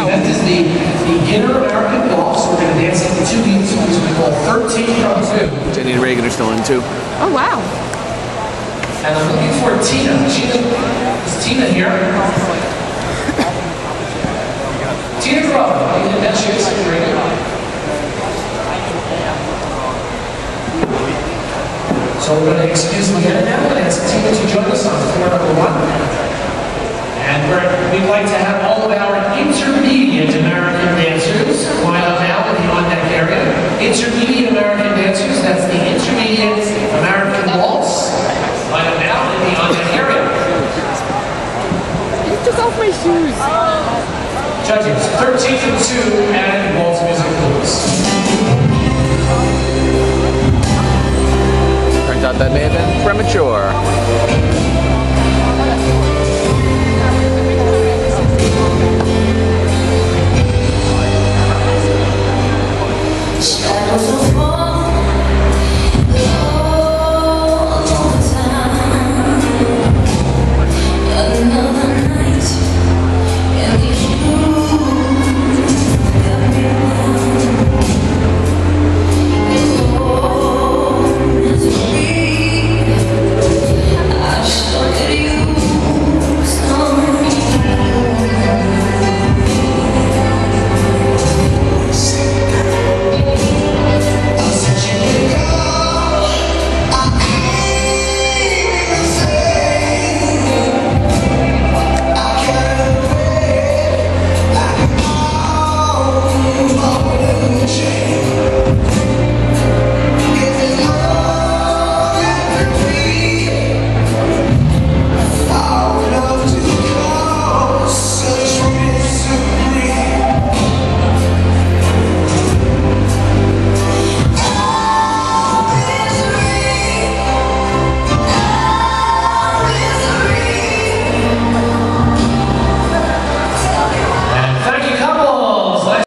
the event is the beginner American waltz. We're going to dance into two beats, which we call 13 from 2. Jenny and Regan are still in too. Oh, wow. And I'm looking for Tina. Tina, is Tina here? Tina Crow. That's you. Regan. So we're going to excuse Leanna now and ask Tina to join us on intermediate American dancers. That's the intermediate American waltz. I am now in the onion area. You took off my shoes. Judges, 13 to 2 and waltz music blues. Turns out that may have been premature. Stop. eu